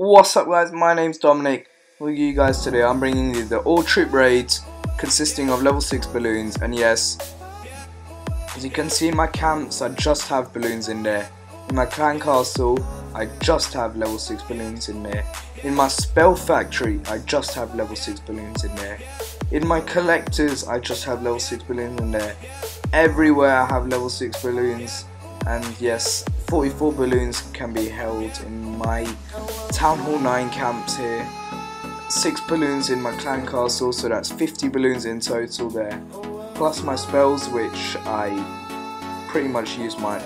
What's up guys, my name's Dominic. With you guys today, I'm bringing you the all troop raids consisting of level 6 balloons and yes, as you can see in my camps, I just have balloons in there. In my clan castle, I just have level 6 balloons in there. In my spell factory, I just have level 6 balloons in there. In my collectors, I just have level 6 balloons in there. Everywhere I have level 6 balloons and yes, 44 balloons can be held in my Town Hall 9 camps here. 6 balloons in my clan castle, so that's 50 balloons in total there. Plus my spells, which I pretty much use my,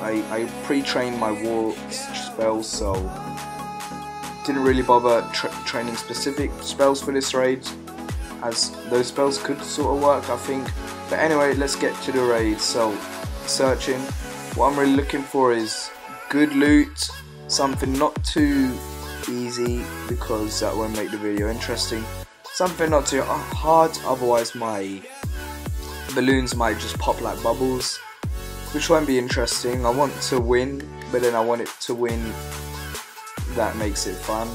I, I pre-trained my war spells, so didn't really bother tra training specific spells for this raid, as those spells could sort of work, I think. But anyway, let's get to the raid. So, searching, what I'm really looking for is good loot, something not too easy because that won't make the video interesting. Something not too hard, otherwise my balloons might just pop like bubbles, which won't be interesting. I want to win, but then I want it to win that makes it fun.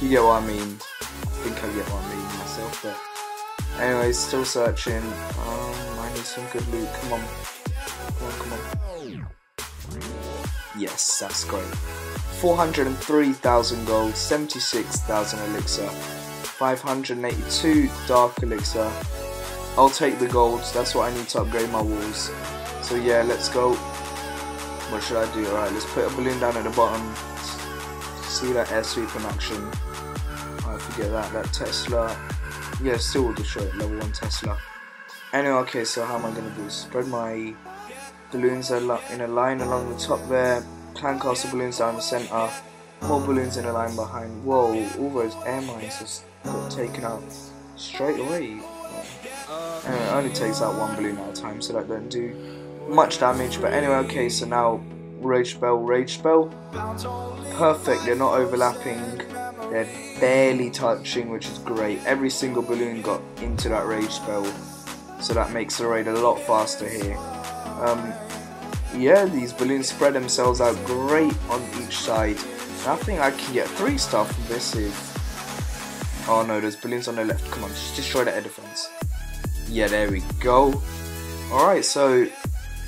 You get what I mean? I think I get what I mean myself, but anyways, still searching. Um, I need some good loot. Come on. Yes, that's great. 403,000 gold, 76,000 elixir, 582 dark elixir. I'll take the golds, that's what I need to upgrade my walls. So yeah, let's go. What should I do? Alright, let's put a balloon down at the bottom. See that air sweep in action. I forget that, that Tesla. Yeah, still will destroy it, level 1 Tesla. Anyway, okay, so how am I going to do? Spread my balloons are in a line along the top there, clan castle balloons down the centre, more balloons in a line behind. Whoa, all those air mines just got taken out straight away. Anyway, it only takes out one balloon at a time, so that don't do much damage. But anyway, okay, so now rage spell, rage spell. Perfect, they're not overlapping. They're barely touching, which is great. Every single balloon got into that rage spell, so that makes the raid a lot faster here. Um, yeah, these balloons spread themselves out great on each side. I think I can get three star from this if... Oh no, there's balloons on the left. Come on, just destroy the defense. Yeah, there we go. Alright, so...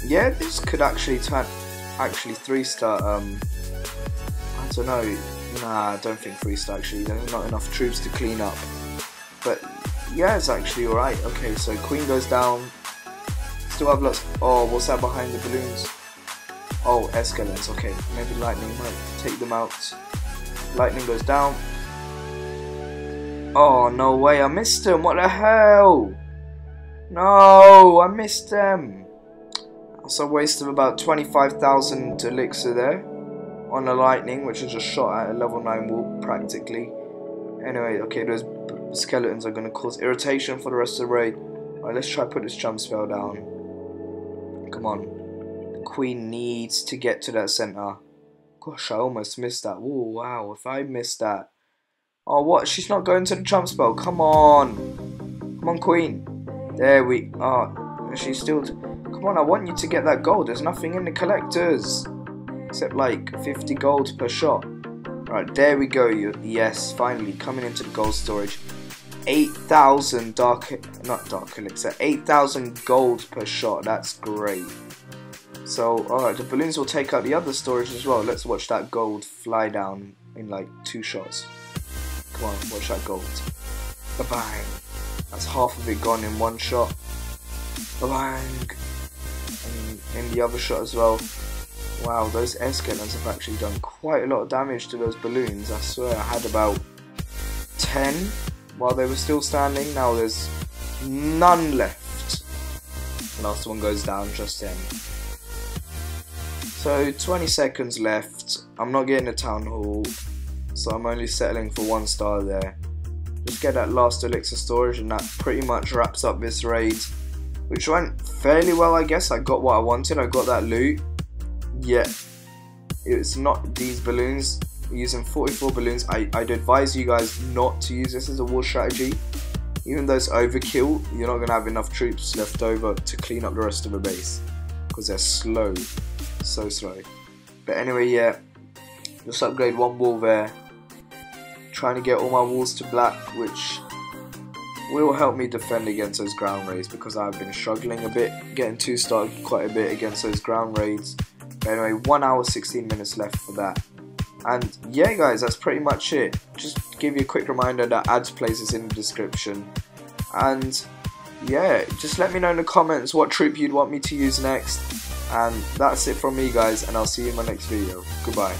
Yeah, this could actually turn... Actually, three star, um... I don't know. Nah, I don't think three star actually. There's not enough troops to clean up. But, yeah, it's actually alright. Okay, so Queen goes down. Still have lots. Oh, what's that behind the balloons? Oh, skeletons. Okay, maybe lightning might take them out. Lightning goes down. Oh, no way. I missed them. What the hell? No, I missed them. That's a waste of about 25,000 elixir there on a lightning, which is just shot at a level 9 wall practically. Anyway, okay, those skeletons are going to cause irritation for the rest of the raid. Alright, let's try put this jump spell down. Come on. Queen needs to get to that center. Gosh, I almost missed that. Oh, wow. If I missed that. Oh, what? She's not going to the jump spell. Come on. Come on, queen. There we are. She's still... Come on, I want you to get that gold. There's nothing in the collectors. Except like 50 gold per shot. Right, there we go. Yes, finally coming into the gold storage. 8,000 dark, not dark elixir, 8,000 gold per shot, that's great. So, alright, the balloons will take out the other storage as well. Let's watch that gold fly down in like two shots. Come on, watch that gold. Ba-bang. That's half of it gone in one shot. Ba-bang. And in the other shot as well. Wow, those skeletons have actually done quite a lot of damage to those balloons. I swear I had about 10 while they were still standing. Now there's none left. Last one goes down just then. So 20 seconds left. I'm not getting a town hall, so I'm only settling for one star there. Just get that last elixir storage and that pretty much wraps up this raid. Which went fairly well I guess. I got what I wanted. I got that loot. Yet it's not these balloons using 44 balloons. I, I'd advise you guys not to use this as a war strategy. Even though it's overkill, you're not going to have enough troops left over to clean up the rest of the base. Because they're slow. So slow. But anyway, yeah. Just upgrade one wall there. trying to get all my walls to black, which will help me defend against those ground raids because I've been struggling a bit, getting two starred quite a bit against those ground raids. But anyway, 1 hour 16 minutes left for that. And yeah guys, that's pretty much it. Just give you a quick reminder that AdzPlayz's in the description. And yeah, just let me know in the comments what troop you'd want me to use next. And that's it from me guys, and I'll see you in my next video. Goodbye.